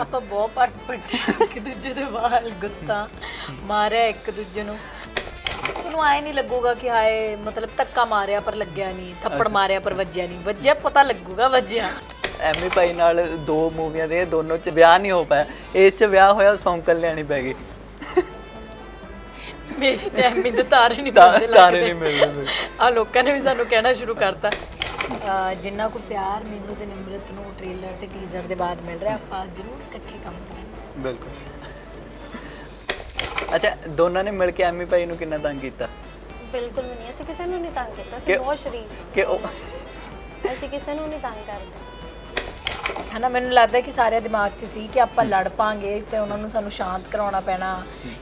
ਆਪਾਂ ਬਹੁਤ ਪੱਟ ਪੱਟੇ ਇੱਕ ਦੂਜੇ ਦੇ ਵਾਲ ਗੁੱਤਾ ਮਾਰਿਆ ਇੱਕ ਦੂਜੇ ਨੂੰ। ਤੁਹਾਨੂੰ ਆਏ ਨਹੀਂ ਲੱਗੂਗਾ ਕਿ ਹਾਏ ਮਤਲਬ ਧੱਕਾ ਮਾਰਿਆ ਪਰ ਲੱਗਿਆ ਨਹੀਂ ਥੱਪੜ ਮਾਰਿਆ ਪਰ ਵੱਜਿਆ ਨਹੀਂ। ਵੱਜਿਆ ਪਤਾ ਲੱਗੂਗਾ ਵੱਜਿਆ। ਐਮੀ ਭਾਈ ਨਾਲ ਦੋ ਮੂਵੀਆਂ ਦੇ ਦੋਨੋਂ ਚ ਵਿਆਹ ਨਹੀਂ ਹੋ ਪਾਇਆ। ਇਸ ਚ ਵਿਆਹ ਹੋਇਆ ਸੌਂਕਲ ਲੈਣੀ ਪੈ ਗਈ। ਮੇਰੇ ਤੇ ਐਮੀ ਦੇ ਤਾਰੇ ਨਹੀਂ ਮਿਲਦੇ ਮਿਲਦੇ। ਆ ਲੋਕਾਂ ਨੇ ਵੀ ਸਾਨੂੰ ਕਹਿਣਾ ਸ਼ੁਰੂ ਕਰਤਾ। ਜਿੰਨਾ ਕੋ ਪਿਆਰ ਮੈਨੂੰ ਤੇ ਨਿਮਰਤ ਨੂੰ ਟ੍ਰੇਲਰ ਤੇ ਟੀਜ਼ਰ ਦੇ ਬਾਅਦ ਮਿਲ ਰਿਹਾ ਆਪਾਂ ਜ਼ਰੂਰ ਇਕੱਠੇ ਕੰਮ ਕਰਾਂਗੇ। ਬਿਲਕੁਲ। ਅੱਛਾ ਦੋਨਾਂ ਨੇ ਮਿਲ ਕੇ ਐਮੀ ਭਾਈ ਨੂੰ ਕਿੰਨਾ ਤੰਗ ਕੀਤਾ? ਬਿਲਕੁਲ ਵੀ ਨਹੀਂ ਅਸੀਂ ਕਿਸੇ ਨੂੰ ਨਹੀਂ ਤੰਗ ਕੀਤਾ ਅਸੀਂ ਬਹੁਤ ਸ਼ਰੀਫ ਕਿ ਉਹ ਅਸੀਂ ਕਿਸੇ ਨੂੰ ਨਹੀਂ ਤੰਗ ਕਰਦੇ। ਹਨਾ ਮੈਨੂੰ ਲੱਗਦਾ ਕਿ ਸਾਰੇ ਦਿਮਾਗ 'ਚ ਸੀ ਕਿ ਆਪਾਂ ਲੜ ਪਾਂਗੇ ਤੇ ਉਹਨਾਂ ਨੂੰ ਸਾਨੂੰ ਸ਼ਾਂਤ ਕਰਾਉਣਾ ਪੈਣਾ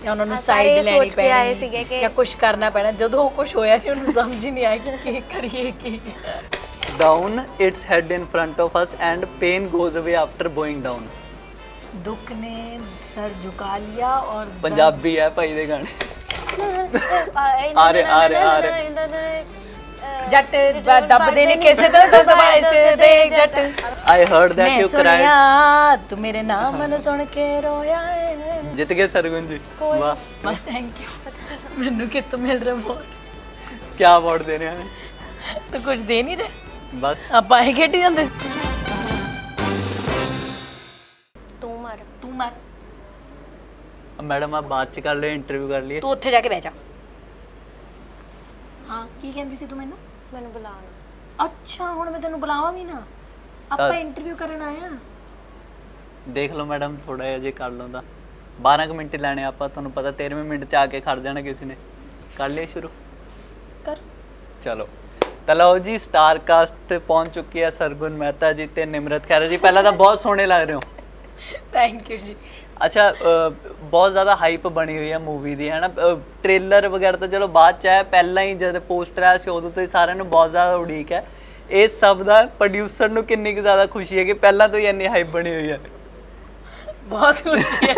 ਜਾਂ ਉਹਨਾਂ ਨੂੰ ਸਾਈਡ ਲੈਣੀ ਸੋਚ ਕੇ ਆਏ ਪੈਣੀ ਸੀਗੇ ਕਿ- ਜਾਂ ਕੁਝ ਕਰਨਾ ਪੈਣਾ। ਜਦੋਂ ਉਹ ਕੁਝ ਹੋਇਆ ਨਹੀਂ ਉਹਨੂੰ ਸਮਝ ਹੀ ਨਹੀਂ ਆਇਆ ਕਿ ਕੀ ਕਰੀਏ ਕੀ down its head in front of us and pain goes away after bowing down. ਦੁੱਖ ਨੇ ਸਰ ਝੁਕਾ ਲਿਆ ਔਰ ਪੰਜਾਬੀ ਹੈ ਭਾਈ ਦੇ ਗਾਣੇ ਆ ਰਹੇ, ਆ ਰਹੇ, ਆ ਰਹੇ। ਜੱਟ ਦੱਬਦੇ ਨੇ ਕਿਸੇ ਤੋਂ ਦਬਾਏ ਸੇ ਦੇ ਜੱਟ I heard that ਮੈਂ you cried. ਸੁਣਿਆ ਤੂੰ ਮੇਰੇ ਨਾਮ ਨੂੰ ਸੁਣ ਕੇ ਰੋਇਆ ਏ ਜਿੱਤ ਗਏ ਸਰਗੁਣ ਜੀ ਵਾਹ ਥੈਂਕ ਯੂ ਮੈਨੂੰ ਕਿਤੋਂ ਮਿਲ ਰਿਹਾ ਬਹੁਤ ਕੀ ਅਵਾਰਡ ਦੇ ਰਹੇ ਹਨ ਤੂੰ ਕੁਝ ਦੇ ਨਹੀਂ ਰਿਹਾ ਬਸ। ਆਪਾਂ ਇਹ ਖੇਡੀ ਜਾਂਦੇ। ਸੀ। ਤੂੰ ਮਰ। ਤੂੰ ਮੈਂ ਮੈਡਮ ਆ ਬਾਅਦ ਚ ਕਰ ਲਿਓ ਇੰਟਰਵਿਊ ਕਰ ਲਈਏ। ਤੂੰ ਉੱਥੇ ਜਾ ਕੇ ਬਹਿ ਜਾ। ਹਾਂ ਕੀ ਕਹਿੰਦੀ ਸੀ ਤੂੰ ਮੈਨੂੰ? ਮੈਨੂੰ ਬੁਲਾਣਾ ਅੱਛਾ ਹੁਣ ਮੈਂ ਤੈਨੂੰ ਬੁਲਾਵਾਂ ਵੀ ਨਾ। ਆਪਾਂ ਇੰਟਰਵਿਊ ਕਰਨ ਆਇਆ ਦੇਖ ਲਓ ਮੈਡਮ ਥੋੜਾ ਜਿਹਾ ਜੇ ਕਰ ਲਓ ਤਾਂ 12 ਕੁ ਮਿੰਟ ਹੀ ਲੈਣੇ ਆਪਾਂ ਤੁਹਾਨੂੰ ਪਤਾ 13ਵੇਂ ਮਿੰਟ ਚ ਆ ਕੇ ਖੜ ਜਾਣਾ ਕਿਸੇ ਨੇ। ਕਰ ਲਿਆ ਸ਼ੁਰੂ। ਕਰ। ਚਲੋ। ਤਾਂ ਲਓ ਜੀ ਸਟਾਰ ਕਾਸਟ ਪਹੁੰਚ ਚੁੱਕੀ ਹੈ ਸਰਗੁਣ ਮਹਿਤਾ ਜੀ ਤੇ ਨਿਮਰਤ ਖੈਰਾ ਜੀ। ਪਹਿਲਾਂ ਤਾਂ ਬਹੁਤ ਸੋਹਣੇ ਲੱਗ ਰਹੇ ਹੋ। ਥੈਂਕ ਯੂ ਜੀ। ਅੱਛਾ ਬਹੁਤ ਜ਼ਿਆਦਾ ਹਾਈਪ ਬਣੀ ਹੋਈ ਹੈ ਮੂਵੀ ਦੀ ਹੈ ਨਾ ਟ੍ਰੇਲਰ ਵਗੈਰਾ ਤਾਂ ਚਲੋ ਬਾਅਦ ਚ ਹੈ ਪਹਿਲਾਂ ਹੀ ਜਦ ਪੋਸਟਰ ਆਇਆ ਸੀ ਉਦੋਂ ਤੋਂ ਹੀ ਸਾਰਿਆਂ ਨੂੰ ਬਹੁਤ ਜ਼ਿਆਦਾ ਉਡੀਕ ਹੈ। ਇਸ ਸਭ ਦਾ ਪ੍ਰੋਡਿਊਸਰ ਨੂੰ ਕਿੰਨੀ ਕੁ ਜ਼ਿਆਦਾ ਖੁਸ਼ੀ ਹੈ ਕਿ ਪਹਿਲਾਂ ਤੋਂ ਹੀ ਇੰਨੀ ਹਾਈਪ ਬਣੀ ਹੋਈ ਹੈ। ਬਹੁਤ ਖੁਸ਼ੀ ਹੈ।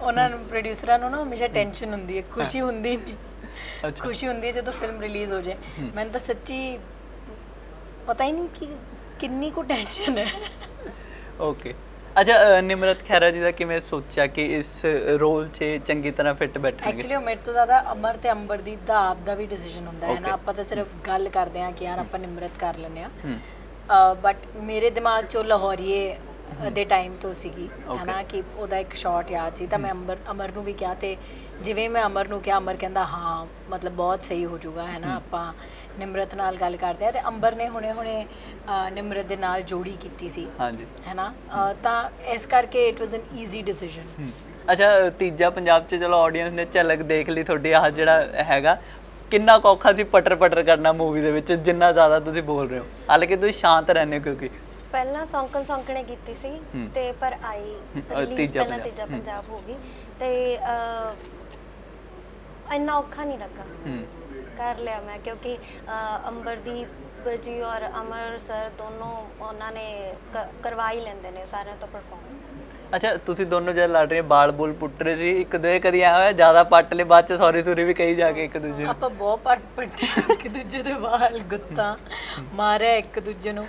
ਉਹਨਾਂ ਨੂੰ ਪ੍ਰੋਡਿਊਸਰਾਂ ਨੂੰ ਨਾ ਹਮੇਸ਼ਾ ਟੈਨਸ਼ਨ ਹੁੰਦੀ ਹੈ ਖੁਸ਼ੀ ਹੁੰਦੀ ਨਹੀਂ। ਖੁਸ਼ੀ ਹੁੰਦੀ ਹੈ ਜਦੋਂ ਫਿਲਮ ਰਿਲੀਜ਼ ਹੋ ਜਾਏ। ਮੈਨੂੰ ਤਾਂ ਸੱਚੀ ਪਤਾ ਹੀ ਨਹੀਂ ਕਿ ਕਿੰਨੀ ਕੁ ਟੈਨਸ਼ਨ ਹੈ। ਓਕੇ ਅੱਛਾ ਨਿਮਰਤ ਖੈਰਾ ਜੀ ਦਾ ਕਿਵੇਂ ਸੋਚਿਆ ਕਿ ਇਸ ਰੋਲ 'ਚ ਚੰਗੀ ਤਰ੍ਹਾਂ ਫਿੱਟ ਬੈਠਣਗੇ? ਐਕਚੁਅਲੀ ਉਹ ਮੇਰੇ ਤੋਂ ਜ਼ਿਆਦਾ ਅਮਰ ਤੇ ਅੰਬਰ ਦੀ ਆਪ ਦਾ ਵੀ ਡਿਸੀਜਨ ਹੁੰਦਾ ਹੈ ਨਾ. ਆਪਾਂ ਤਾਂ ਸਿਰਫ ਗੱਲ ਕਰਦੇ ਹਾਂ ਕਿ ਯਾਰ ਆਪਾਂ ਨਿਮਰਤ ਕਰ ਹੂੰ। ਆ ਬਟ ਮੇਰੇ ਦਿਮਾਗ 'ਚ ਲਾਹੌਰੀਏ ਦੇ ਟਾਈਮ ਤੋਂ ਸੀਗੀ। ਹਨਾ ਕਿ ਉਹਦਾ ਇੱਕ ਸ਼ਾਟ ਯਾਦ ਸੀ। ਤਾਂ ਮੈਂ ਅੰਬਰ ਅਮਰ ਨੂੰ ਵੀ ਕਿਹਾ ਤੇ ਜਿਵੇਂ ਮੈਂ ਅਮਰ ਨੂੰ ਕਿਹਾ ਅਮਰ ਕਹਿੰਦਾ ਹਾਂ ਮਤਲਬ ਬਹੁਤ ਸਹੀ ਹੋ ਜਾਊਗਾ ਹੈ ਨਾ ਆਪਾਂ ਨਿਮਰਤ ਨਾਲ ਗੱਲ ਕਰਦੇ ਆ। ਤੇ ਅੰਬਰ ਨੇ ਹੁਣੇ ਹੁਣੇ ਅ, ਨਿਮਰਤ ਦੇ ਨਾਲ ਜੋੜੀ ਕੀਤੀ ਸੀ ਹਾਂਜੀ। ਹੈ ਨਾ? ਤਾਂ ਇਸ ਕਰਕੇ it was an easy decision. ਅੱਛਾ ਤੀਜਾ ਪੰਜਾਬ 'ਚ ਚਲੋ ਆਡੀਅנס ਨੇ ਝਲਕ ਦੇਖ ਲਈ ਤੁਹਾਡੀ ਆਹ ਜਿਹੜਾ ਹੈਗਾ। ਕਿੰਨਾ ਔਖਾ ਸੀ ਪਟਰ ਪਟਰ ਕਰਨਾ ਮੂਵੀ ਦੇ ਵਿੱਚ ਜਿੰਨਾ ਜ਼ਿਆਦਾ ਤੁਸੀਂ ਬੋਲ ਰਹੇ ਹੋ? ਹਾਲਾਂਕਿ ਤੁਸੀਂ ਸ਼ਾਂਤ ਰਹਿੰਦੇ ਹੋ ਕਿਉਂਕਿ। ਪਹਿਲਾਂ ਸੌਂਕਣ ਸੌਂਕਣੇ ਕੀਤੀ ਸੀ। ਤੇ ਪਰ ਆਈ ਤੀਜਾ ਪਹਿਲਾਂ ਪੰਜਾਬ। ਤੀਜਾ ਹੂੰ। ਪੰਜਾਬ ਹੋ ਗਈ। ਤੇ ਇੰਨਾ ਔਖਾ ਨਹੀਂ ਲੱਗਾ। ਕਰ ਲਿਆ ਮੈਂ ਕਿਉਂਕਿ ਅੰਬਰਦੀਪ ਜੀ ਔਰ ਅਮਰ ਸਰ ਦੋਨੋਂ ਉਹਨਾਂ ਨੇ ਕਰਵਾ ਹੀ ਲੈਂਦੇ ਨੇ ਸਾਰਿਆਂ ਤੋਂ ਪਰਫਾਰਮ ਅੱਛਾ ਤੁਸੀਂ ਦੋਨੋਂ ਜਦ ਲੜ ਰਹੇ ਬਾਲ ਬੁਲ ਪੁੱਟ ਰਹੇ ਸੀ ਇੱਕ ਦੂਜੇ ਕਦੀ ਆਇਆ ਹੋਇਆ ਜ਼ਿਆਦਾ ਪੱਟ ਲਏ ਬਾਅਦ ਚ ਸੌਰੀ ਸੂਰੀ ਵੀ ਕਹੀ ਜਾ ਕੇ ਇੱਕ ਦੂਜੇ ਨੂੰ? ਆਪਾਂ ਬਹੁਤ ਪੱਟ ਪੱਟੇ ਇੱਕ ਦੂਜੇ ਦੇ ਵਾਲ ਗੁੱਤਾ ਮਾਰਿਆ ਇੱਕ ਦੂਜੇ ਨੂੰ।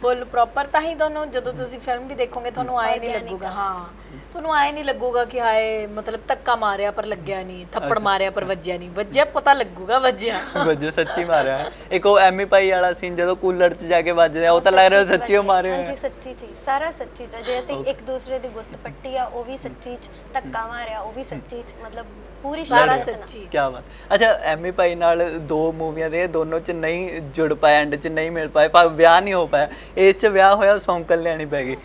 ਫੁੱਲ ਪ੍ਰੋਪਰ ਤਾਂ ਹੀ ਤੁਹਾਨੂੰ ਜਦੋਂ ਤੁਸੀਂ ਫਿਲਮ ਵੀ ਦੇਖੋਗੇ ਤੁਹਾਨੂੰ ਆਏ ਨਹੀਂ ਲੱਗੂਗਾ। ਹਾਂ ਤੁਹਾਨੂੰ ਆਏ ਨਹੀਂ ਲੱਗੂਗਾ ਕਿ ਹਾਏ ਮਤਲਬ ਧੱਕਾ ਮਾਰਿਆ ਪਰ ਲੱਗਿਆ ਨਹੀਂ ਥੱਪੜ ਮਾਰਿਆ ਪਰ ਵੱਜਿਆ ਨਹੀਂ। ਵੱਜਿਆ ਪਤਾ ਲੱਗੂਗਾ ਵੱਜਿਆ। ਵੱਜੇ ਸੱਚੀ ਮਾਰਿਆ। ਇੱਕ ਉਹ ਐਮੀ ਪਾਈ ਵਾਲਾ ਸੀਨ ਜਦੋਂ ਕੂਲਰ 'ਚ ਜਾ ਕੇ ਵੱਜਦੇ ਆ ਉਹ ਤਾਂ ਲੱਗ ਰਿਹਾ ਸੱਚੀ ਉਹ ਮਾਰੇ ਹੋਏ ਹਾਂਜੀ। ਸੱਚੀ ਚੀਜ਼ ਸਾਰਾ ਸੱਚੀ ਜੇ ਅਸੀਂ ਇੱਕ ਦੂਸਰੇ ਦੀ ਗੁੱਤ ਪੱਟੀ ਆ ਉਹ ਵੀ ਸੱਚੀ ਚ ਧੱਕਾ ਮਾਰਿਆ ਉਹ ਵੀ ਸੱਚੀ ਚ ਮਤਲਬ ਪੂਰੀ ਸਾਰਾ। ਸੱਚੀ। ਕੀ ਬਾਤ। ਅੱਛਾ ਐਮੀ ਭਾਈ ਨਾਲ ਦੋ ਮੂਵੀਆਂ ਦੇ ਦੋਨੋਂ 'ਚ ਨਹੀਂ ਜੁੜ ਪਾਏ ਐਂਡ 'ਚ ਨਹੀਂ ਮਿਲ ਪਾਏ ਪਰ ਵਿਆਹ ਨਹੀਂ ਹੋ ਪਾਇਆ। ਇਸ 'ਚ ਵਿਆਹ ਹੋਇਆ ਸੌਂਕਲ ਲੈਣੀ ਪੈ ਗਈ।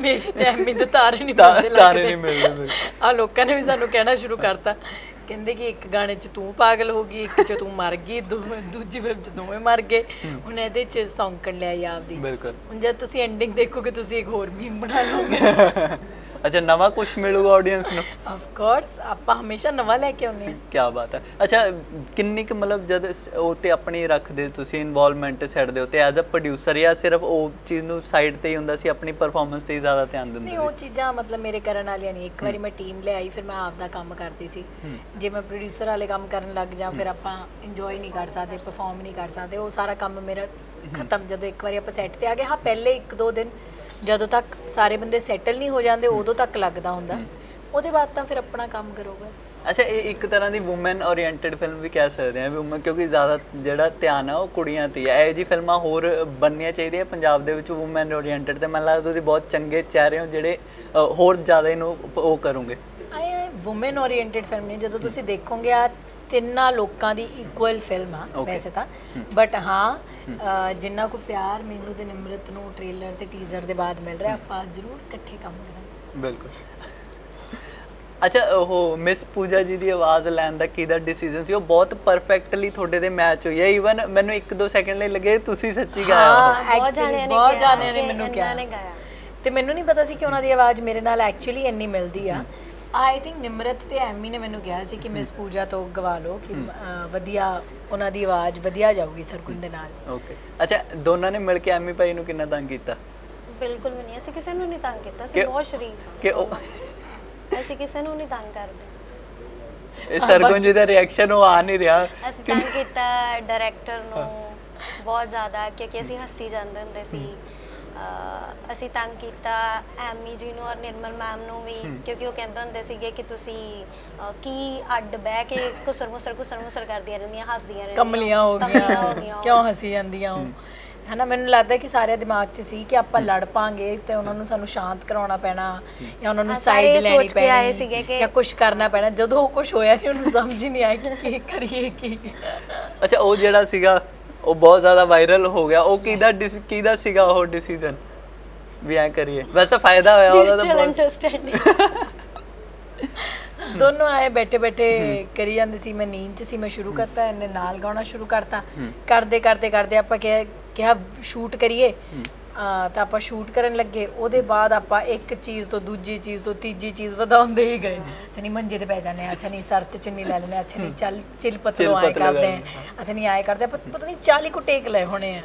ਮੇਰੇ ਤੇ ਐਮੀ ਦੇ ਤਾਰੇ ਨਹੀਂ ਮਿਲਦੇ ਤਾਰੇ ਨਹੀਂ ਮਿਲਦੇ। ਆ ਲੋਕਾਂ ਨੇ ਵੀ ਸਾਨੂੰ ਕਹਿਣਾ ਸ਼ੁਰੂ ਕਰਤਾ। ਕਹਿੰਦੇ ਕਿ ਇੱਕ ਗਾਣੇ 'ਚ ਤੂੰ ਪਾਗਲ ਹੋ ਗਈ ਇੱਕ 'ਚ ਤੂੰ ਮਰ ਗਈ ਦੂ- ਦੂਜੀ ਫਿਲਮ 'ਚ ਦੋਵੇਂ ਮਰ ਗਏ। ਹੁਣ ਇਹਦੇ 'ਚ ਸੌਂਕਣ ਲਿਆ ਹੀ ਆਪਦੀ। ਬਿਲਕੁਲ। ਹੁਣ ਜਦ ਤੁਸੀਂ ਐਂਡਿੰਗ ਦੇਖੋਗੇ ਤੁਸੀਂ ਇੱਕ ਹੋਰ ਮੀਮ ਬਣਾ ਲਓਗੇ। ਅੱਛਾ ਨਵਾਂ ਕੁਝ ਮਿਲੂਗਾ ਆਡੀਅנס ਨੂੰ ਆਫ ਕੋਰਸ ਆਪਾਂ ਹਮੇਸ਼ਾ ਨਵਾਂ ਲੈ ਕੇ ਆਉਂਦੇ ਹਾਂ ਕੀ ਬਾਤ ਹੈ ਅੱਛਾ ਕਿੰਨੀ ਕੁ ਮਤਲਬ ਜਦ ਉਹ ਤੇ ਆਪਣੀ ਰੱਖਦੇ ਤੁਸੀਂ ਇਨਵੋਲਵਮੈਂਟ ਛੱਡਦੇ ਹੋ ਤੇ ਐਜ਼ ਅ ਪ੍ਰੋਡਿਊਸਰ ਜਾਂ ਸਿਰਫ ਉਹ ਚੀਜ਼ ਨੂੰ ਸਾਈਡ ਤੇ ਹੀ ਹੁੰਦਾ ਸੀ ਆਪਣੀ ਪਰਫਾਰਮੈਂਸ ਤੇ ਜ਼ਿਆਦਾ ਧਿਆਨ ਦਿੰਦੇ ਨਹੀਂ ਉਹ ਚੀਜ਼ਾਂ ਮਤਲਬ ਮੇਰੇ ਕਰਨ ਵਾਲੀਆਂ ਨਹੀਂ ਇੱਕ ਵਾਰੀ ਮੈਂ ਟੀਮ ਲਿਆਈ ਫਿਰ ਮੈਂ ਆਪ ਦਾ ਕੰਮ ਕਰਦੀ ਸੀ ਜੇ ਮੈਂ ਪ੍ਰੋਡਿਊਸਰ ਵਾਲੇ ਕੰਮ ਕਰਨ ਲੱਗ ਜਾਂ ਫਿਰ ਆਪਾਂ ਇੰਜੋਏ ਨਹੀਂ ਕਰ ਸਕਦੇ ਪਰਫਾਰਮ ਨਹੀਂ ਕਰ ਸਕਦੇ ਉਹ ਸਾਰਾ ਕੰਮ ਮੇਰਾ ਖਤਮ ਜਦੋਂ ਇੱਕ ਵਾਰੀ ਆਪਾਂ ਸੈੱਟ ਤੇ ਆ ਗਏ ਹਾਂ ਪਹਿਲੇ ਇੱਕ ਦੋ ਦਿਨ ਜਦੋਂ ਤੱਕ ਸਾਰੇ ਬੰਦੇ ਸੈਟਲ ਨਹੀਂ ਹੋ ਜਾਂਦੇ ਉਦੋਂ ਤੱਕ ਲੱਗਦਾ ਹੁੰਦਾ। ਉਹਦੇ ਬਾਅਦ ਤਾਂ ਫਿਰ ਆਪਣਾ ਕੰਮ ਕਰੋ ਬਸ। ਅੱਛਾ ਇਹ ਇੱਕ ਤਰ੍ਹਾਂ ਦੀ ਔਮਨ ਓਰੀਐਂਟਡ ਫਿਲਮ ਵੀ ਕਹਿ ਸਕਦੇ ਵੀ ਔਮਨ ਕਿਉਂਕਿ ਜ਼ਿਆਦਾ ਜਿਹੜਾ ਧਿਆਨ ਆ ਉਹ ਕੁੜੀਆਂ ਤੇ ਹੈ ਇਹ ਜੀ ਫਿਲਮਾਂ ਹੋਰ ਬਣਨੀਆਂ ਚਾਹੀਦੀਆਂ ਪੰਜਾਬ ਦੇ ਵਿੱਚ ਔਮਨ ਓਰੀਐਂਟਡ ਤੇ। ਮੈਨੂੰ ਲੱਗਦਾ ਤੁਸੀਂ ਬਹੁਤ ਚੰਗੇ ਚਿਹਰੇ ਹੋ ਜਿਹੜੇ ਹੋਰ ਜ਼ਿਆਦਾ ਇਹਨੂੰ ਉਹ ਕਰੋਗੇ। ਆਏ ਆਏ ਔਮਨ ਓਰੀਐਂਟਡ ਫਿਲਮ ਨੇ। ਜਦੋਂ ਤੁਸੀਂ ਦੇਖੋਗੇ ਆ ਤਿੰਨਾਂ ਲੋਕਾਂ ਦੀ ਇਕੁਅਲ ਫਿਲਮ ਆ. ਵੈਸੇ ਤਾਂ। ਬਟ ਹਾਂ ਜਿੰਨਾ ਕੋ ਪਿਆਰ ਮੈਨੂੰ ਤੇ ਨਿਮਰਤ ਨੂੰ ਟ੍ਰੇਲਰ ਤੇ ਟੀਜ਼ਰ ਦੇ ਬਾਅਦ ਮਿਲ ਰਿਹਾ ਆਪਾਂ ਜ਼ਰੂਰ ਇਕੱਠੇ ਕੰਮ ਕਰਾਂਗੇ। ਬਿਲਕੁਲ। ਅੱਛਾ ਉਹ ਮਿਸ ਪੂਜਾ ਜੀ ਦੀ ਆਵਾਜ਼ ਲੈਣ ਦਾ ਕਿਹਦਾ ਡਿਸੀਜਨ ਸੀ? ਉਹ ਬਹੁਤ ਪਰਫੈਕਟਲੀ ਤੁਹਾਡੇ ਦੇ ਮੈਚ ਹੋਈ ਹੈ। ਈਵਨ ਮੈਨੂੰ 1-2 ਸੈਕਿੰਡ ਲਈ ਲੱਗੇ ਤੁਸੀਂ ਸੱਚੀ ਗਾਇਆ ਹਾਂ, ਬਹੁਤ ਜਾਣਿਆਂ ਨੇ ਬਹੁਤ ਜਾਣਿਆਂ ਨੇ ਮੈਨੂੰ ਕਿਹਾ। ਤੇ ਮੈਨੂੰ ਨਹੀਂ ਪਤਾ ਸੀ ਕਿ ਉਹਨਾਂ ਦੀ ਆਵਾਜ਼ ਮੇਰੇ ਨਾਲ ਐਕਚੁਅਲੀ ਇੰਨੀ ਮਿਲਦੀ ਆ। ਆਈ ਥਿੰਕ ਨਿਮਰਤ ਤੇ ਐਮੀ ਨੇ ਮੈਨੂੰ ਕਿਹਾ ਸੀ ਕਿ ਮਿਸ ਪੂਜਾ ਤੋਂ ਗਵਾ ਲਓ ਕਿ ਵਧੀਆ ਉਹਨਾਂ ਦੀ ਆਵਾਜ਼ ਵਧੀਆ ਜਾਊਗੀ ਸਰਗੁਣ ਦੇ ਨਾਲ। ਓਕੇ ਅੱਛਾ ਦੋਨਾਂ ਨੇ ਮਿਲ ਕੇ ਐਮੀ ਭਾਈ ਨੂੰ ਕਿੰਨਾ ਤੰਗ ਕੀਤਾ? ਬਿਲਕੁਲ ਵੀ ਨਹੀਂ ਅਸੀਂ ਕਿਸੇ ਨੂੰ ਨਹੀਂ ਤੰਗ ਕੀਤਾ ਅਸੀਂ ਬਹੁਤ ਸ਼ਰੀਫ ਕਿ ਉਹ ਅਸੀਂ ਕਿਸੇ ਨੂੰ ਨਹੀਂ ਤੰਗ ਕਰਦੇ। ਇਹ ਸਰਗੁਣ ਜੀ ਦਾ ਰਿਐਕਸ਼ਨ ਉਹ ਆ ਨਹੀਂ ਰਿਹਾ। ਅਸੀਂ ਤੰਗ ਕੀਤਾ ਡਾਇਰੈਕਟਰ ਨੂੰ ਬਹੁਤ ਜ਼ਿਆਦਾ ਕਿਉਂਕਿ ਅਸੀਂ ਹੱਸੀ ਜਾਂਦੇ ਹੁੰਦੇ ਸੀ। ਅਸੀਂ ਤੰਗ ਕੀਤਾ ਐਮੀ ਜੀ ਨੂੰ ਔਰ ਨਿਰਮਲ ਮੈਮ ਨੂੰ ਵੀ ਕਿਉਂਕਿ ਉਹ ਕਹਿੰਦੇ ਹੁੰਦੇ ਸੀਗੇ ਕਿ ਤੁਸੀਂ ਕੀ ਅੱਡ ਬਹਿ ਕੇ ਕੁਸਰ ਮੁਸਰ ਕੁਸਰ ਮੁਸਰ ਕਰਦੀਆਂ ਰਹਿੰਦੀਆਂ ਹੱਸਦੀਆਂ ਰਹਿੰਦੀਆਂ ਕਮਲੀਆਂ ਹੋ ਹੋ ਗਈਆਂ। ਕਿਉਂ ਹੱਸੀ ਜਾਂਦੀਆਂ ਉਹ? ਹਨਾ ਮੈਨੂੰ ਲੱਗਦਾ ਕਿ ਸਾਰੇ ਦਿਮਾਗ 'ਚ ਸੀ ਕਿ ਆਪਾਂ ਲੜ ਪਾਂਗੇ ਤੇ ਉਹਨਾਂ ਨੂੰ ਸਾਨੂੰ ਸ਼ਾਂਤ ਕਰਾਉਣਾ ਪੈਣਾ ਜਾਂ ਉਹਨਾਂ ਨੂੰ ਹਾਂ, ਸਾਈਡ ਲੈਣੀ ਪੈਣੀ ਜਾਂ ਕੁਝ ਕਰਨਾ ਪੈਣਾ। ਜਦੋਂ ਉਹ ਕੁਝ ਹੋਇਆ ਨਹੀਂ ਉਹਨੂੰ ਸਮਝ ਹੀ ਨਹੀਂ ਆਇਆ ਕਿ ਕੀ ਕਰੀਏ ਕੀ ਅੱਛਾ ਉਹ ਜਿਹੜਾ ਸੀਗਾ ਉਹ ਬਹੁਤ ਜ਼ਿਆਦਾ ਵਾਇਰਲ ਹੋ ਗਿਆ। ਉਹ ਕਿਹਦਾ ਕਿਹਦਾ ਸੀਗਾ ਉਹ ਡਿਸੀਜਨ ਵੀ ਐ ਕਰੀਏ। ਵੈਸੇ ਤਾਂ ਫਾਇਦਾ ਹੋਇਆ ਉਹਦਾ ਤਾਂ ਬਹੁਤ। ਅੰਡਰਸਟੈਂਡਿੰਗ ਦੋਨੋਂ ਆਏ ਬੈਠੇ ਬੈਠੇ ਕਰੀ ਜਾਂਦੇ ਸੀ। ਮੈਂ ਨੀਂਦ 'ਚ ਸੀ ਮੈਂ ਸ਼ੁਰੂ ਕਰਤਾ ਇਹਨੇ ਨਾਲ ਗਾਉਣਾ ਸ਼ੁਰੂ ਕਰਤਾ। ਕਰਦੇ ਕਰਦੇ ਕਰਦੇ ਆਪਾਂ ਕਿਹਾ ਕਿਹਾ ਸ਼ੂਟ ਕਰੀਏ। ਤਾਂ ਆਪਾਂ ਸ਼ੂਟ ਕਰਨ ਲੱਗੇ ਉਹਦੇ ਬਾਅਦ ਆਪਾਂ ਇੱਕ ਚੀਜ਼ ਤੋਂ ਦੂਜੀ ਚੀਜ਼ ਤੋਂ ਤੀਜੀ ਚੀਜ਼ ਵਧਾਉਂਦੇ ਹੀ ਗਏ। ਅੱਛਾ ਨਹੀਂ ਮੰਜੇ ਤੇ ਪੈ ਜਾਂਦੇ ਆ ਅੱਛਾ ਨਹੀਂ ਸਰ ਤੇ ਚੁੰਨੀ ਲੈ ਲੈਂਦੇ ਅੱਛਾ ਨਹੀਂ ਚੱਲ ਚਿਲ ਪਤਲੋ ਆਏ ਕਰਦੇ ਕਰ ਆ ਅੱਛਾ ਨਹੀਂ ਆਏ ਕਰਦੇ ਪਤਾ ਨਹੀਂ 40 ਕੁ ਟੇਕ ਲਏ ਹੋਣੇ ਆ।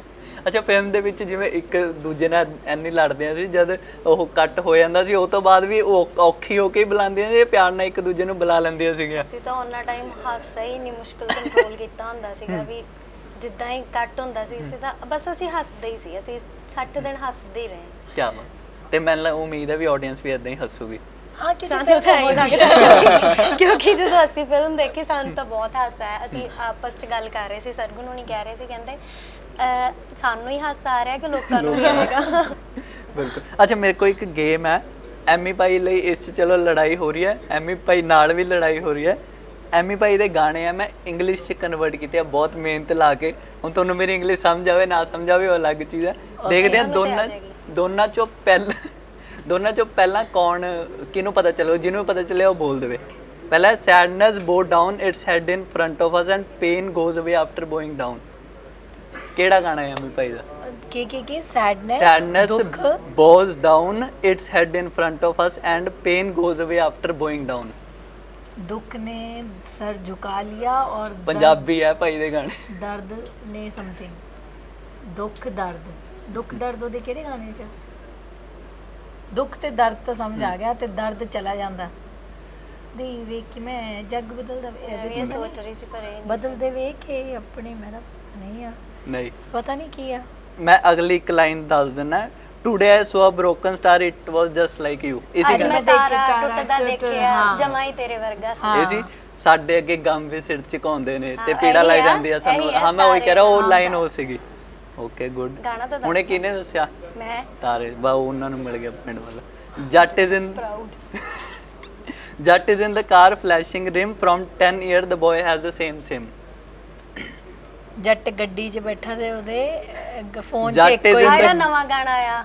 ਅੱਛਾ ਫਿਲਮ ਦੇ ਵਿੱਚ ਜਿਵੇਂ ਇੱਕ ਦੂਜੇ ਨਾਲ ਐਨੀ ਲੜਦੇ ਸੀ ਜਦ ਉਹ ਕੱਟ ਹੋ ਜਾਂਦਾ ਸੀ ਉਹ ਤੋਂ ਬਾਅਦ ਵੀ ਉਹ ਔਖੀ ਹੋ ਕੇ ਹੀ ਬੁਲਾਉਂਦੀਆਂ ਸੀ ਪਿਆਰ ਨਾਲ ਇੱਕ ਦੂਜੇ ਨੂੰ ਬੁਲਾ ਲੈਂਦੀਆਂ ਸੀਗੀਆਂ ਅਸੀਂ ਤਾਂ ਉਹਨਾਂ ਟਾਈਮ ਹਾਸਾ ਹੀ ਨਹੀਂ ਮੁਸ਼ਕਿਲ ਕੰਟਰੋਲ ਕੀਤਾ ਹੁੰਦਾ ਸੀਗਾ ਵੀ ਜਿੱਦਾਂ ਹੀ ਕੱਟ ਹੁੰਦਾ ਸੀ ਅਸੀਂ ਤਾਂ ਬਸ ਅਸੀਂ ਹੱਸਦੇ ਹੀ ਸੀ ਅਸੀਂ 60 ਦਿਨ ਹੱਸਦੇ ਹੀ ਰਹੇ। ਕੀ ਬਾਤ। ਤੇ ਮੈਨੂੰ ਲੱਗ- ਉਮੀਦ ਹੈ ਵੀ ਆਡੀਅנס ਵੀ ਇਦਾਂ ਹੀ ਹੱਸੂਗੀ। ਹਾਂ ਕਿਉਂਕਿ ਸਾਨੂੰ ਫਿਰ ਤਾਂ ਇਹ ਬਹੁਤ- ਲੱਗਦਾ। ਕਿਉਂਕਿ ਜਦੋਂ ਅਸੀਂ ਫਿਲਮ ਦੇਖੀ ਸਾਨੂੰ ਤਾਂ ਬਹੁਤ ਹਾਸਾ ਆਇਆ ਅਸੀਂ ਆਪਸ 'ਚ ਗੱਲ ਕਰ ਰਹੇ ਸੀ ਸਰਗੁਣ ਨੂੰ ਨਹੀਂ ਕਹਿ ਰਹੇ ਸੀ ਕਹਿੰਦੇ ਸਾਨੂੰ ਹੀ ਹਾਸਾ ਆ ਰਿਹਾ ਕਿ ਲੋਕਾਂ ਨੂੰ ਵੀ ਆਏਗਾ। ਬਿਲਕੁਲ। ਅੱਛਾ ਮੇਰੇ ਕੋਲ ਇੱਕ ਗੇਮ ਹੈ। ਐਮੀ ਭਾਈ ਲਈ ਇਸ 'ਚ ਚਲੋ ਲੜਾਈ ਹੋ ਰਹੀ ਹੈ। ਐਮੀ ਭਾਈ ਨਾਲ ਵੀ ਲੜਾਈ ਹੋ ਰਹੀ ਹੈ। ਐਮੀ ਭਾਈ ਦੇ ਗਾਣੇ ਆ ਮੈਂ ਇੰਗਲਿਸ਼ 'ਚ ਕਨਵਰਟ ਕੀਤੇ ਆ ਬਹੁਤ ਮਿਹਨਤ ਲਾ ਕੇ। ਹੁਣ ਤੁਹਾਨੂੰ ਮੇਰੀ ਇੰਗਲਿਸ਼ ਸਮਝ ਆਵੇ ਨਾ ਸਮਝ ਆਵੇ ਉਹ ਅਲੱਗ ਚੀਜ਼ ਹੈ ਦੇਖਦੇ ਆ ਦੋਨਾਂ। ਦੋਨਾਂ 'ਚੋਂ ਪਹਿਲਾਂ ਦੋਨਾਂ 'ਚੋਂ ਪਹਿਲਾਂ ਕੌਣ ਕਿਹਨੂੰ ਪਤਾ ਚੱਲੋ ਜਿਹਨੂੰ ਪਤਾ ਚੱਲਿਆ ਉਹ ਬੋਲ ਦੇਵੇ। ਪਹਿਲਾ sadness bow down its head in front of us and pain goes away after going down ਕਿਹੜਾ ਗਾਣਾ ਹੈ ਐਮੀ ਭਾਈ ਦਾ? ਕੀ ਕੀ ਕੀ? ਸੈਡਨੈਸ sadness ਦੁੱਖ? bows down its head in front of us and pain goes away after bowing ਦੁੱਖ ਨੇ ਸਰ ਝੁਕਾ ਲਿਆ ਔਰ ਪੰਜਾਬੀ ਹੈ ਭਾਈ ਦੇ ਗਾਣੇ। ਦਰਦ ਨੇ ਸਮਥਿੰਗ ਦੁੱਖ ਦਰਦ। ਦੁੱਖ ਦਰਦ ਉਹਦੇ ਕਿਹੜੇ ਗਾਣੇ 'ਚ ਦੁੱਖ ਤੇ ਦਰਦ ਤਾਂ ਸਮਝ ਆ ਗਿਆ ਤੇ ਦਰਦ ਚਲਾ ਜਾਂਦਾ। ਦੀ ਵੇਖ ਕੇ ਮੈਂ ਜੱਗ ਬਦਲਦਾ ਇਹ ਸੋਚ ਰਹੀ ਸੀ ਪਰ ਇਹ ਬਦਲਦੇ ਵੇਖ ਕੇ ਆਪਣੇ ਮੇਰਾ ਨਹੀਂ ਆ। ਨਹੀਂ। ਪਤਾ ਨਹੀਂ ਕੀ ਆ। ਮੈਂ ਅਗਲੀ ਇੱਕ ਲਾਈਨ ਦੱਸ ਦਿੰਦਾ today I saw a broken star it was just like you ਇਸੇ ਗਾਣੇ ਮੈਂ ਦੇਖ ਕੇ ਤਾਰਾ ਟੁੱਟਦਾ ਟੁੱਟ- ਦੇਖਿਆ ਹਾਂ। ਜਮਾ ਹੀ ਤੇਰੇ ਵਰਗਾ ਸੀ। ਇਹ ਸੀ ਸਾਡੇ ਅੱਗੇ ਗਮ ਵੀ ਸਿਰ ਝੁਕਾਉਂਦੇ ਨੇ ਤੇ ਪੀੜਾ ਲੱਗ ਜਾਂਦੀ ਆ ਸਾਨੂੰ। ਹਾਂ ਮੈਂ ਉਹੀ ਕਹਿ ਰਿਹਾ ਉਹ ਲਾਈਨ ਹਾਂ। ਸੀਗੀ। ਓਕੇ ਗੁੱਡ ਹੁਣੇ ਕਿਹਨੇ ਦੱਸਿਆ? ਮੈਂ। ਤਾਰੇ ਬਾ ਉਹਨਾਂ ਨੂੰ ਮਿਲ ਗਿਆ ਪਿੰਡ ਵਾਲਾ। Jatt is in proud Jatt is in the car flashing rim firm 10 year the boy has the same sim Jatt ਗੱਡੀ 'ਚ ਬੈਠਾ ਤੇ ਉਹਦੇ ਫੋਨ 'ਚ ਇੱਕੋ ਹੀ ਨਵਾਂ ਗਾਣਾ ਆਇਆ।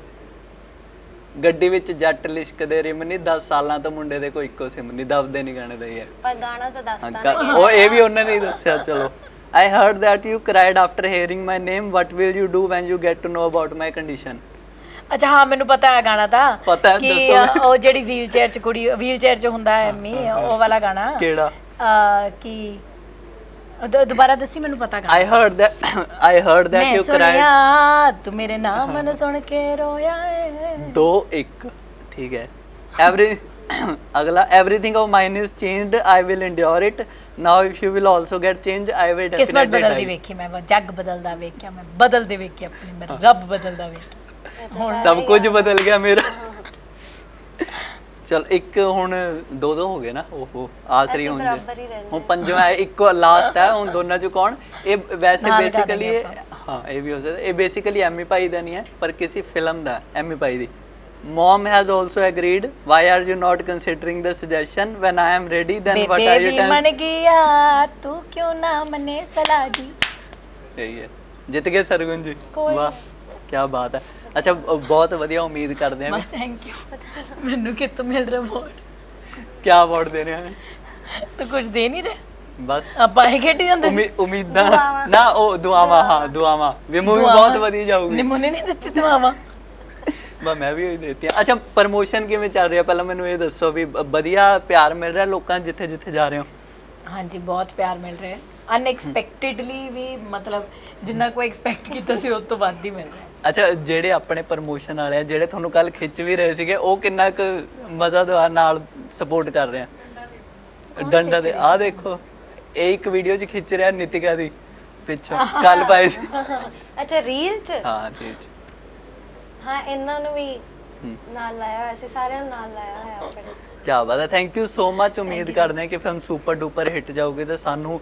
ਗੱਡੀ ਵਿੱਚ ਜੱਟ ਲਿਸ਼ਕਦੇ ਰਿਮ ਨਹੀਂ 10 ਸਾਲਾਂ ਤੋਂ ਮੁੰਡੇ ਦੇ ਕੋਈ ਇੱਕੋ ਸਿਮ ਨਹੀਂ ਦਬਦੇ ਨਹੀਂ ਗਾਣੇ ਦਾ ਹੀ ਹੈ ਪਰ ਗਾਣਾ ਤਾਂ ਦੱਸਦਾ ਉਹ ਇਹ ਵੀ ਉਹਨਾਂ ਨੇ ਹੀ ਦੱਸਿਆ ਚਲੋ। I heard that you cried after hearing my name what will you do when you get to know about my condition? ਅੱਛਾ ਹਾਂ ਮੈਨੂੰ ਪਤਾ ਹੈ ਗਾਣਾ ਤਾਂ। ਪਤਾ ਹੈ, ਕਿ ਉਹ ਜਿਹੜੀ ਵੀਲ ਚੇਅਰ ਚ ਕੁੜੀ ਵੀਲ ਚੇਅਰ ਚ ਹੁੰਦਾ ਹੈ ਐਮੀ ਉਹ ਵਾਲਾ ਗਾਣਾ। ਕਿਹੜਾ? ਕਿ ਦੁ- ਦੁਬਾਰਾ ਦੱਸੀ ਮੈਨੂੰ ਪਤਾ ਕਰ I heard that I heard that you cry ਮੈਂ ਤੂੰ ਮੇਰੇ ਨਾਮ ਨੂੰ ਸੁਣ ਕੇ ਰੋਇਆ ਏ। 2 1 ਠੀਕ ਹੈ। ਐਵਰੀ ਅਗਲਾ everything of mine is changed I will endure it now if you will also get change I will definitely ਕਿਸਮਤ ਬਦਲਦੀ ਵੇਖੀ ਮੈਂ ਜੱਗ ਬਦਲਦਾ ਵੇਖਿਆ ਮੈਂ ਬਦਲਦੇ ਵੇਖਿਆ ਆਪਣੇ ਮੇਰਾ ਰੱਬ ਬਦਲਦਾ ਵੇਖਿਆ। ਹੁਣ ਸਭ ਕੁਝ ਬਦਲ ਗਿਆ ਮੇਰਾ। ਚਲ ਇੱਕ ਹੁਣ ਦੋ ਦੋ ਹੋ ਗਏ ਨਾ ਓਹੋ ਆਖਰੀ ਅਸੀਂ ਹੁਣ ਬਰਾਬਰ ਹੀ ਰਹਿੰਦੇ ਹੁਣ ਪੰਜਵਾਂ ਹੈ, ਇੱਕੋ ਲਾਸਟ ਹੈ ਹੁਣ ਦੋਨਾਂ ਚੋਂ ਕੌਣ? ਇਹ ਵੈਸੇ ਬੇਸਿਕਲੀ ਹਾਂ ਇਹ ਵੀ ਹੋ ਸਕਦਾ। ਇਹ ਬੇਸਿਕਲੀ ਐਮੀ ਭਾਈ ਦਾ ਨਹੀਂ ਹੈ ਪਰ ਕਿਸੇ ਫਿਲਮ ਦਾ ਐਮੀ ਭਾਈ ਦੀ। Mom has also agreed why are you not considering the suggestion? When i am ready then what are you baby telling? ਮਨ ਗਿਆ ਤੂੰ ਕਿਉਂ ਨਾ ਮਨੇ ਸਲਾਹ ਦੀ? ਸਹੀ ਹੈ। ਜਿੱਤ ਗਏ ਸਰਗੁਣ ਜੀ। ਵਾਹ ਕੀ ਬਾਤ ਹੈ। ਅੱਛਾ ਬ- ਬਹੁਤ ਵਧੀਆ ਉਮੀਦ ਕਰਦੇ ਹਾਂ। ਥੈਂਕ ਯੂ ਮੈਨੂੰ ਕਿਤੋਂ ਮਿਲ ਰਿਹਾ ਅਵਾਰਡ ਕੀ ਅਵਾਰਡ ਦੇ ਰਹੇ ਹਾਂ? ਤੂੰ ਕੁਝ ਦੇ ਨਹੀਂ ਰਿਹਾ? ਬਸ। ਆਪਾਂ ਇਹ ਖੇਡੀ ਜਾਂਦੇ ਉਮੀਦਾਂ। ਨਾ ਉਹ ਦੁਆਵਾਂ ਹਾਂ ਦੁਆਵਾਂ। ਵੀ ਮੂਵੀ ਬਹੁਤ ਵਧੀਆ ਜਾਊਗੀ। ਨਿਮੋਨੇ ਨਹੀਂ ਦਿੱਤੀ ਦੁਆਵਾਂ? ਬਸ ਮੈਂ ਵੀ ਉਹੀ ਦੇਤੀ ਆ ਅੱਛਾ ਪ੍ਰਮੋਸ਼ਨ ਕਿਵੇਂ ਚੱਲ ਰਿਹਾ? ਪਹਿਲਾਂ ਮੈਨੂੰ ਇਹ ਦੱਸੋ ਵੀ ਬ- ਵਧੀਆ ਪਿਆਰ ਮਿਲ ਰਿਹਾ ਲੋਕਾਂ ਨੂੰ ਜਿੱਥੇ ਜਿੱਥੇ ਜਾ ਰਹੇ ਹੋ? ਹਾਂਜੀ ਬਹੁਤ ਪਿਆਰ ਮਿਲ ਰਿਹਾ ਅਨਐਕਸਪੈਕਟਿਡਲੀ ਵੀ ਮਤਲਬ ਜਿੰਨਾ ਕੋਈ ਐਕਸਪੈਕਟ ਕੀਤਾ ਸੀ ਉਸ ਤੋਂ ਵੱਧ ਹੀ ਮਿਲ ਰਿਹਾ ਅੱਛਾ ਜਿਹੜੇ ਆਪਣੇ ਪ੍ਰਮੋਸ਼ਨ ਵਾਲੇ ਆ ਜਿਹੜੇ ਤੁਹਾਨੂੰ ਕੱਲ ਖਿੱਚ ਵੀ ਰਹੇ ਸੀਗੇ ਉਹ ਕਿੰਨਾ ਕੁ ਮਜ਼ਾ ਦਵਾ ਨਾਲ ਸਪੋਰਟ ਕਰ ਰਹੇ ਆ? ਡੰਡਾ ਦੇ ਆ ਦੇਖੋ ਇਹ ਇੱਕ ਵੀਡੀਓ 'ਚ ਖਿੱਚ ਰਿਹਾ ਨਿਤਿਕਾ ਦੀ ਪਿੱਛੋਂ ਕੱਲ ਪਾਏ ਸੀ। ਅੱਛਾ ਰੀਲ ਚ? ਹਾਂ ਜੀ ਜੀ। ਹਾਂ ਇਹਨਾਂ ਨੂੰ ਵੀ। ਨਾਲ ਲਾਇਆ ਹੋਇਆ ਸੀ ਸਾਰਿਆਂ ਨੂੰ ਨਾਲ ਲਾਇਆ ਹੋਇਆ ਆਪਣੇ ਕਿਆ ਬਾਤ ਹੈ ਥੈਂਕ ਯੂ ਸੋ ਮਚ ਉਮੀਦ ਕਰਦੇ ਹਾਂ ਕਿ ਫਿਲਮ ਸੁਪਰ ਡੂਪਰ ਹਿੱਟ ਜਾਊਗੀ ਤੇ ਸਾਨੂੰ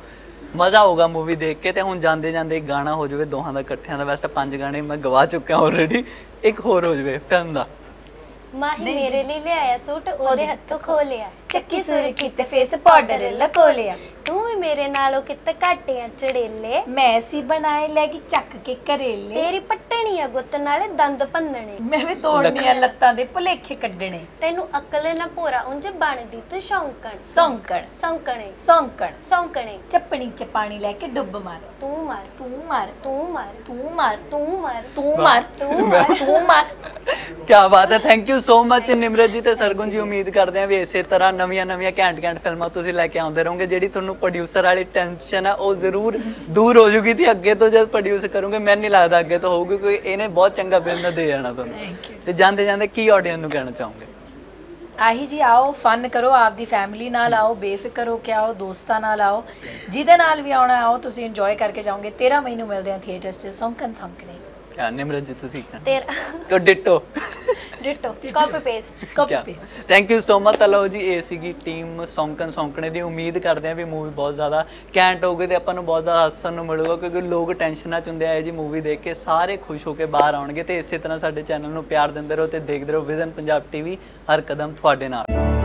ਮਜ਼ਾ ਆਊਗਾ ਮੂਵੀ ਦੇਖ ਕੇ ਤੇ ਹੁਣ ਜਾਂਦੇ ਜਾਂਦੇ ਇੱਕ ਗਾਣਾ ਹੋ ਜਾਵੇ ਦੋਹਾਂ ਦਾ ਇਕੱਠਿਆਂ ਦਾ। ਵੈਸੇ ਤਾਂ ਪੰਜ ਗਾਣੇ ਮੈਂ ਗਵਾ ਚੁੱਕਿਆ ਆਲਰੇਡੀ ਇੱਕ ਹੋਰ ਹੋ ਜਾਵੇ ਫਿਲਮ ਦਾ। ਮਾਹੀ ਮੇਰੇ ਲਈ ਲਿਆਇਆ ਸੂਟ ਉਹਦੇ ਹੱਥੋਂ ਖੋ ਲਿਆ। ਚੱਕੀ ਸੁਰਖੀ ਤੇ ਫੇਸ ਪਾਊਡਰ ਲਕੋ ਲਿਆ। ਤੂੰ ਵੀ ਮੇਰੇ ਨਾਲੋਂ ਕਿਤੇ ਘਾਟਿਆਂ ਚੜੇਲੇ? ਮੈਂ ਸੀ ਬਣਾਏ ਲੈ ਕੇ ਚੱਕ ਕੇ ਕਰੇਲੇ। ਤੇਰੀ ਪੱਟਣੀ ਆ ਗੁੱਤ ਨਾਲੇ ਦੰਦ ਭੰਨਣੇ। ਮੈਂ ਵੀ ਤੋੜਨੀਆਂ ਲੱਤਾਂ ਦੇ ਭੁਲੇਖੇ ਕੱਢਣੇ। ਤੈਨੂੰ ਅਕਲ ਨਾ ਭੋਰਾ ਉਂਝ ਬਣਦੀ ਤੂੰ ਸ਼ੌਂਕਣ। ਸੌਂਕਣ। ਸੌਂਕਣੇ। ਸੌਂਕਣ। ਸੌਂਕਣੇ। ਚੱਪਣੀ ਚ ਪਾਣੀ ਲੈ ਕੇ ਡੁੱਬ ਮਾਰ। ਤੂੰ ਮਾਰ। ਤੂੰ ਮਾਰ। ਤੂੰ ਮਾਰ। ਤੂੰ ਮਾਰ। ਤੂੰ ਮਾਰ। ਤੂੰ ਮਾਰ। ਤੂੰ ਮਾਰ। ਤੂੰ ਮਾਰ। ਕਿਆ ਬਾਤ ਹੈ। Thank you so much Nimrat ji ਤੇ ਸਰਗੁਣ ਜੀ। ਉਮੀਦ ਕਰਦੇ ਹਾਂ ਵੀ ਇਸੇ ਤਰ੍ਹਾਂ ਨਵੀਆਂ ਨਵੀਆਂ ਘੈਂਟ ਘੈਂਟ ਫਿਲਮਾਂ ਤੁਸੀਂ ਲੈ ਕੇ ਆਉਂਦੇ ਰਹੋਗੇ ਜਿਹੜੀ ਤੁਹਾਨੂੰ ਪ੍ਰੋਡਿਊਸਰ ਵਾਲੀ ਟੈਨਸ਼ਨ ਆ ਉਹ ਜ਼ਰੂਰ ਦੂਰ ਹੋ ਜੂਗੀ ਤੇ ਅੱਗੇ ਤੋਂ ਜਦ ਪ੍ਰੋਡਿਊਸ ਕਰੋਗੇ ਮੈਨੂੰ ਨਹੀਂ ਲੱਗਦਾ ਅੱਗੇ ਤੋਂ ਹੋਊਗੀ ਕੋਈ ਇਹਨੇ ਬਹੁਤ ਚੰਗਾ ਬਿਜ਼ਨਸ ਦੇ ਜਾਣਾ ਤੁਹਾਨੂੰ. ਤੇ ਜਾਂਦੇ ਜਾਂਦੇ ਕੀ ਆਡੀਅנס ਨੂੰ ਕਹਿਣਾ ਚਾਹੋਗੇ? ਆਹੀ ਜੀ ਆਓ ਫਨ ਕਰੋ ਆਪਦੀ ਫੈਮਿਲੀ ਨਾਲ ਆਓ ਬੇਫਿਕਰ ਹੋ ਕੇ ਆਓ ਦੋਸਤਾਂ ਨਾਲ ਆਓ ਜਿਹਦੇ ਨਾਲ ਵੀ ਆਉਣਾ ਆਓ ਤੁਸੀਂ ਇੰਜੋਏ ਕਰਕੇ ਜਾਓਗੇ। 13 ਮਈ ਨੂੰ ਮਿਲਦੇ ਆ ਥੀਏਟਰਸ 'ਚ ਸੌਂਕਣ ਸੌਂਕਣੇ ਕਿਆ ਨਿਮਰਤ ਜੀ ਤੁਸੀਂ ਕਹਿਣਾ? ਤੇਰਾ ਕੋ ditto? Ditto copy paste copy paste thank you so much ਤਲੋ ਜੀ ਇਹ ਸੀਗੀ ਟੀਮ ਸੌਂਕਣ ਸੌਂਕਣੇ ਦੀ ਉਮੀਦ ਕਰਦੇ ਹਾਂ ਵੀ ਮੂਵੀ ਬਹੁਤ ਜ਼ਿਆਦਾ ਕੈਂਟ ਹੋਊਗੀ ਤੇ ਆਪਾਂ ਨੂੰ ਬਹੁਤ ਜ਼ਿਆਦਾ ਹੱਸਣ ਨੂੰ ਮਿਲੂਗਾ ਕਿਉਂਕਿ ਲੋਕ ਟੈਨਸ਼ਨਾਂ ਚ ਹੁੰਦੇ ਆ ਇਹ ਜੀ ਮੂਵੀ ਦੇਖ ਕੇ ਸਾਰੇ ਖੁਸ਼ ਹੋ ਕੇ ਬਾਹਰ ਆਉਣਗੇ ਤੇ ਇਸੇ ਤਰ੍ਹਾਂ ਸਾਡੇ ਚੈਨਲ ਨੂੰ ਪਿਆਰ ਦਿੰਦੇ ਰਹੋ ਤੇ ਦੇਖਦੇ ਰਹੋ ਵਿਜ਼ਨ ਪੰਜਾਬ ਟੀਵੀ ਹਰ ਕਦਮ ਤੁਹਾਡੇ ਨਾਲ